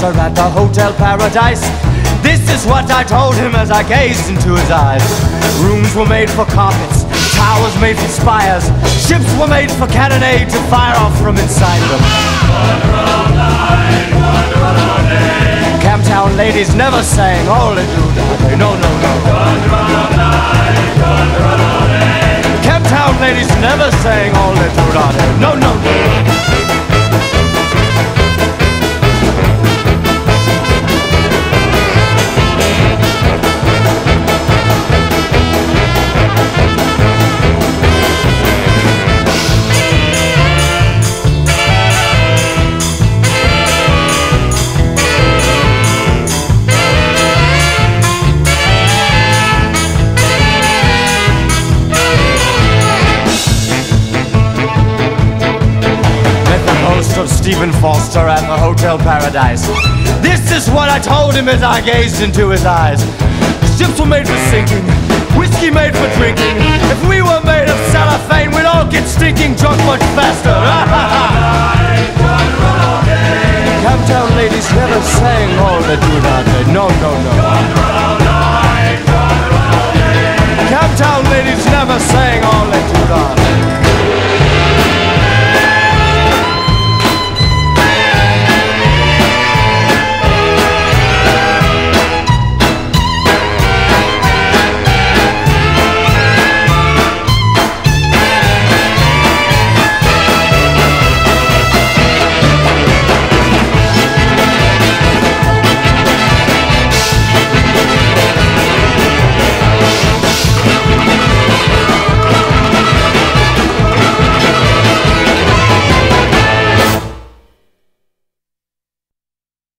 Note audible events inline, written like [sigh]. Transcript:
Foster at the Hotel Paradise. This is what I told him as I gazed into his eyes. Rooms were made for carpets, towers made for spires, ships were made for cannonade to fire off from inside them. Camptown ladies never sang all they do. No, no, no. Camptown ladies never sang all they do. No, no. Stephen Foster at the Hotel Paradise. This is what I told him as I gazed into his eyes. Ships were made for sinking, whiskey made for drinking. If we were made of cellophane, we'd all get stinking drunk much faster. [laughs] Camptown ladies never sang all the do not they. No, no, no. Camptown ladies never sang